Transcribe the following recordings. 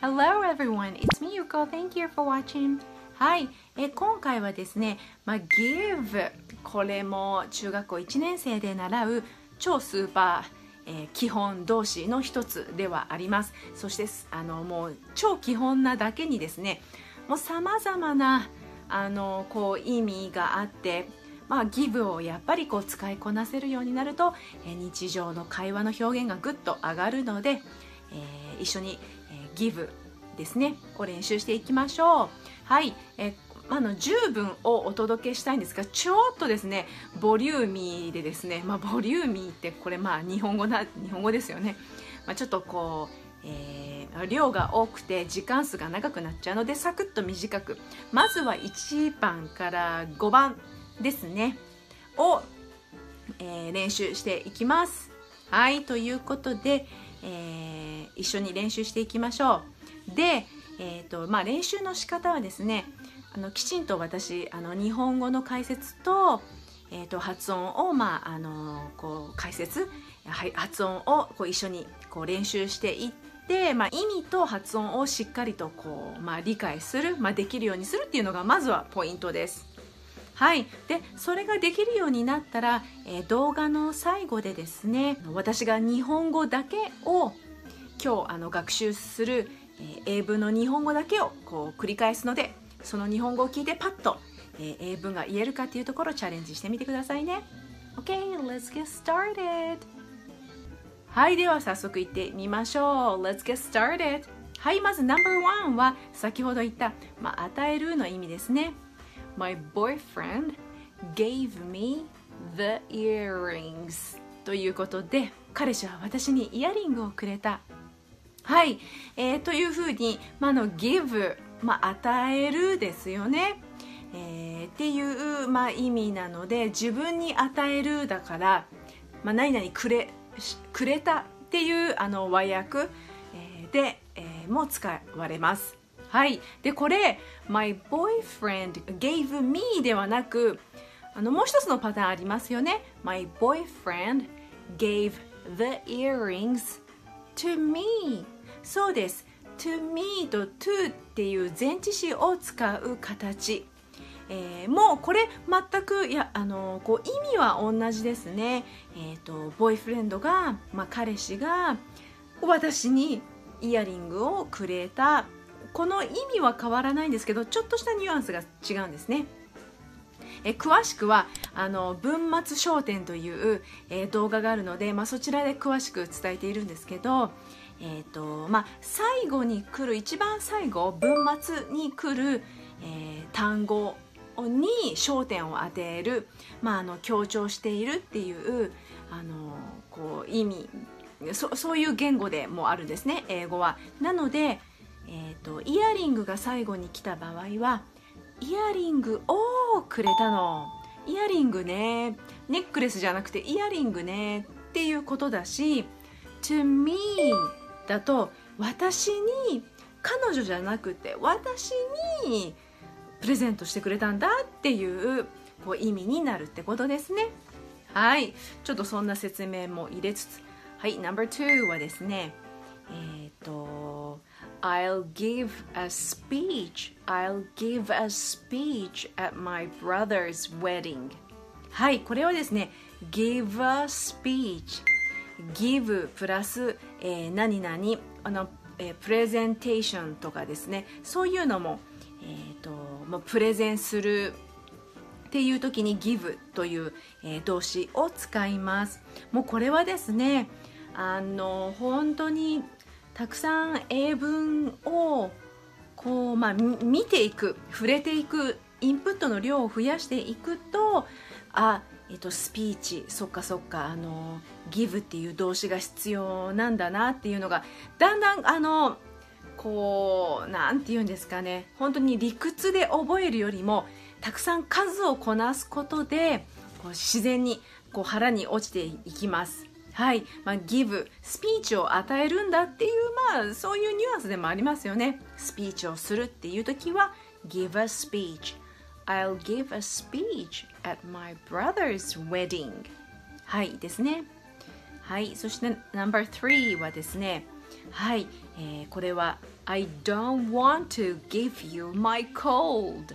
Hello everyone, it's me Yuko. Thank you for watching. はい、え今回はですね、まあ、give これも中学校1年生で習う超スーパー、えー、基本動詞の一つではありますそしてあのもう超基本なだけにですねもうさまざまなあのこう意味があってまあ、give をやっぱりこう使いこなせるようになると、日常の会話の表現がぐっと上がるので、えー、一緒に、えー、give ですねを練習していきましょう。はい、えーあの十分をお届けしたいんですがちょっとですねボリューミーでですね、まあ、ボリューミーってこれまあ日本語な日本語ですよね、まあ、ちょっとこう、えー、量が多くて時間数が長くなっちゃうのでサクッと短く。まずは1番から5番ですね。を、えー、練習していきます。はいということで、えー、一緒に練習していきましょう。で、えーとまあ、練習の仕方はですねあのきちんと私あの日本語の解説と,、えーと、発音を、まあ、あのこう解説発音をこう一緒にこう練習していって、まあ、意味と発音をしっかりとこう、まあ、理解する、まあ、できるようにするっていうのがまずはポイントです。はい、でそれができるようになったら、えー、動画の最後でですね私が日本語だけを今日あの学習する、えー、英文の日本語だけをこう繰り返すのでその日本語を聞いてパッと、えー、英文が言えるかっていうところをチャレンジしてみてくださいね。OK, let's get started! はいでは早速行ってみましょう。Let's get started! はいまず No.1 は先ほど言った、まあ、与えるの意味ですね。My boyfriend gave me the earrings ということで彼氏は私にイヤリングをくれた。はい、えー、というふうに、まあの give まあ、与えるですよね、えー、っていう、まあ、意味なので自分に与えるだから、まあ、何々くれくれたっていうあの和訳、えー、で、えー、も使われます。はい、でこれ「My boyfriend gave me」ではなくあのもう一つのパターンありますよね。My boyfriend gave the earrings to me. そうです。to me と to っていう前置詞を使う形、えー、もうこれ全くいやあのこう意味は同じですね、えーと、ボーイフレンドが、まあ、彼氏が私にイヤリングをくれた。この意味は変わらないんですけどちょっとしたニュアンスが違うんですねえ詳しくはあの文末商店という、えー、動画があるので、まあ、そちらで詳しく伝えているんですけど、えーとまあ、最後に来る一番最後文末に来る、えー、単語に焦点を当てる、まあ、あの強調しているっていうあのこう意味そそういう言語でもあるんですね英語は。なので、えーと、イヤリングが最後に来た場合はイヤリングをくれたの。イヤリングね。ネックレスじゃなくてイヤリングね。っていうことだし to me だと私に彼女じゃなくて私にプレゼントしてくれたんだ。っていうこう意味になるってことですね。はい。ちょっとそんな説明も入れつつ。はい。No.2 はですねえっ、ー、と I'll give a speech. I'll give a speech at my brother's wedding. はいこれはですね give a speech. Give プラス、えー、何々あの、えー、プレゼンテーションとかですね。そういうのも,、えーと、もうプレゼンするっていう時に give という、えー、動詞を使います。もうこれはですねあの本当にたくさん英文をこう、まあ、見ていく触れていくインプットの量を増やしていくとあえっと、スピーチそっかそっかあのギブっていう動詞が必要なんだなっていうのがだんだんあのこうなんて言うんですかね本当に理屈で覚えるよりもたくさん数をこなすことでこう自然にこう腹に落ちていきます。はい、まあ、ギブスピーチを与えるんだっていうまあそういうニュアンスでもありますよね。スピーチをするっていう時は give a speech I'll give a speech at my brother's wedding はいですね。はい。そして No.3 はですね。はい、えー、これは I don't want to give you my cold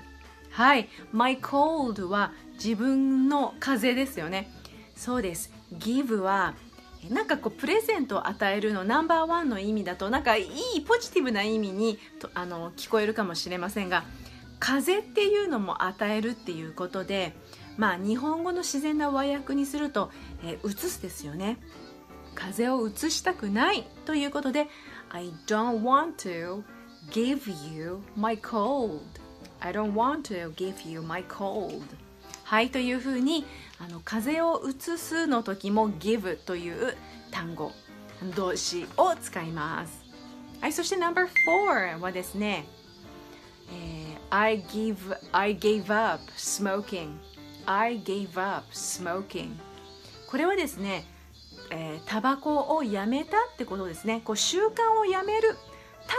はい。my cold は自分の風邪ですよね。そうです。give はなんかこうプレゼントを与えるのナンバーワンの意味だとなんかいいポジティブな意味にとあの聞こえるかもしれませんが風っていうのも与えるっていうことでまあ日本語の自然な和訳にすると、えー、移すですよね。風を移したくないということで I don't want to give you my cold. I don't want to give you my cold. はいというふうにあの風を移すの時も give という単語動詞を使います。はいそして No.4 はですね、えー、I give I gave up smoking. I gave up smoking. これはですね、タバコをやめたってことですね。こう習慣をやめる。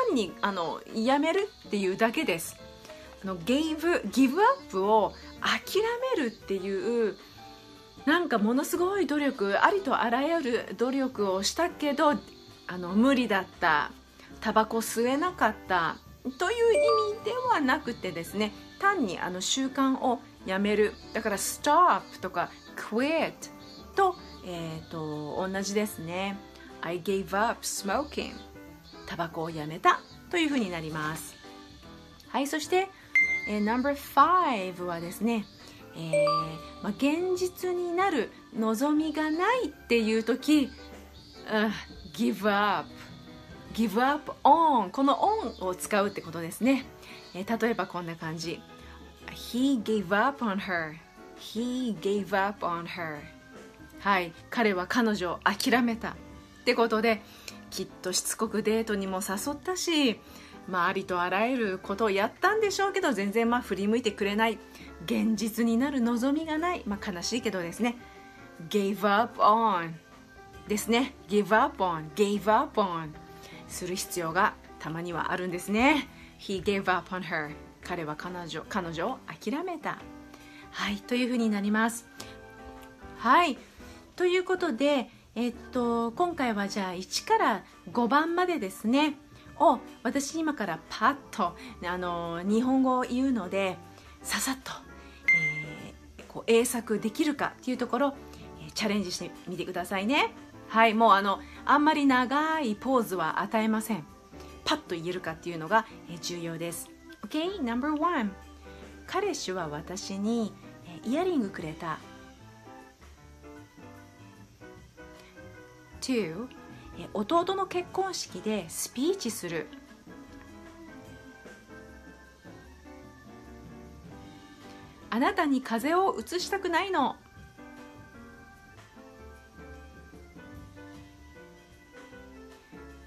単にあのやめるっていうだけです。あのゲイブギブアップを諦めるっていうなんかものすごい努力ありとあらゆる努力をしたけどあの無理だったタバコ吸えなかったという意味ではなくてですね単にあの習慣をやめる。だから stop とか quit とえっ、ー、と同じですね。I gave up smoking タバコをやめた。というふうになります。はいそして、えー、No.5 はですねえーまあ、現実になる望みがないっていう時、uh, give up give up on この on を使うってことですね、えー、例えばこんな感じ。He gave up on her He gave up on her はい。彼は彼女を諦めたってことできっとしつこくデートにも誘ったしまあ、ありとあらゆることをやったんでしょうけど全然まあ振り向いてくれない。現実になる望みがない、まあ、悲しいけどですね。Gave up on ですね。Give up on. Gave up on する必要がたまにはあるんですね。He gave up on her. 彼は彼女彼女を諦めた。はいというふうになります。はい。ということで、えっと、今回はじゃあ1から5番までですね。を私今からパッとあの日本語を言うのでささっと、こう英作できるかっていうところ、チャレンジしてみてくださいね。はいもうあのあんまり長いポーズは与えません。パッと言えるかっていうのが、重要です。OK No.1 彼氏は私にイヤリングくれた。2弟の結婚式でスピーチする。あなたに風邪をうつしたくないの。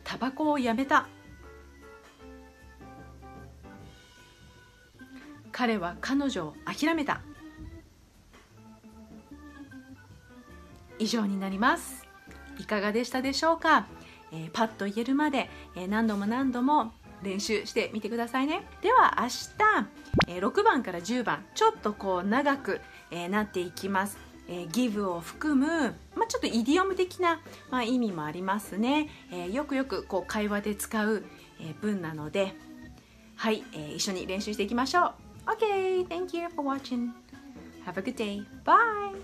タバコをやめた。彼は彼女を諦めた。以上になります。いかがでしたでしょうか、えー、パッと言えるまで、えー、何度も何度も練習してみてくださいねでは明日、え6番から10番ちょっとこう長く、えなっていきますえー、ギブを含む、まあ、ちょっとイディオム的な、まあ、意味もありますね、えー、よくよくこう会話で使う、えー、文なのではい、えー、一緒に練習していきましょう OK! Thank you for watching! Have a good day! Bye!